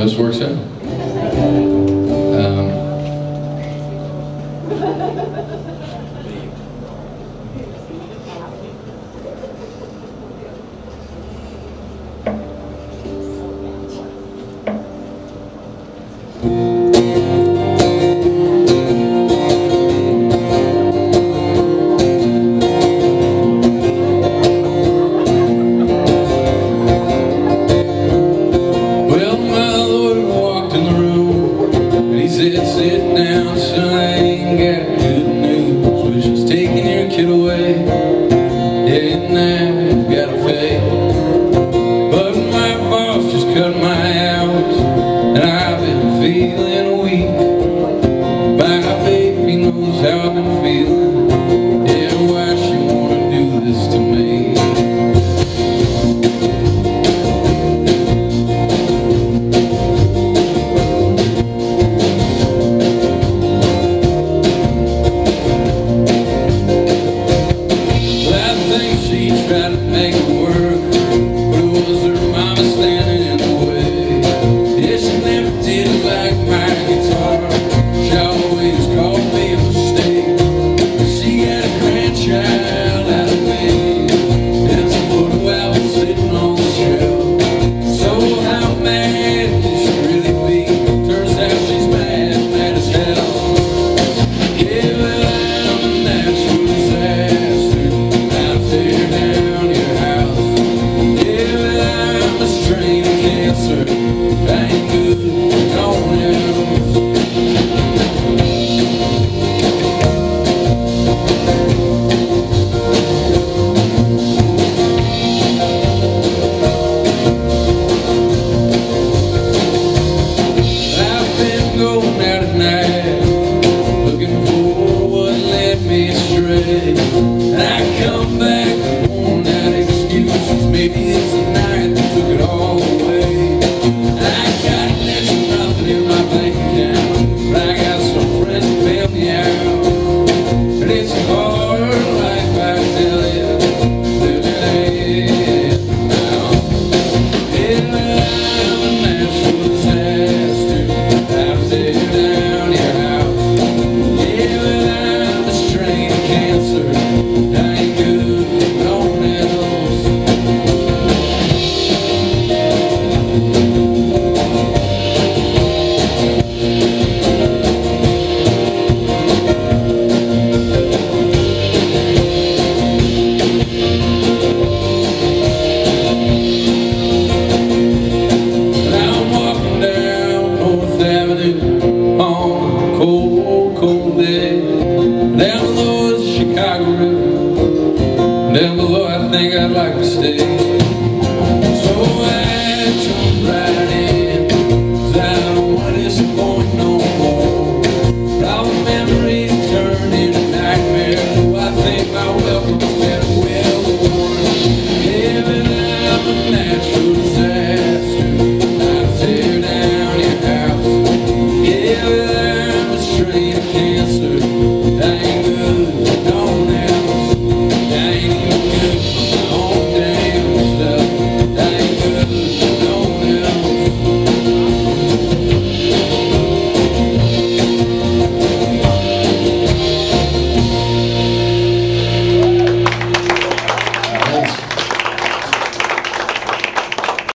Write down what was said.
how this works out. Um, feeling weak. My baby knows how I've been feeling. Yeah, why she wanna do this to me? I think she tried to make Down below is Chicago River. Down below I think I'd like to stay.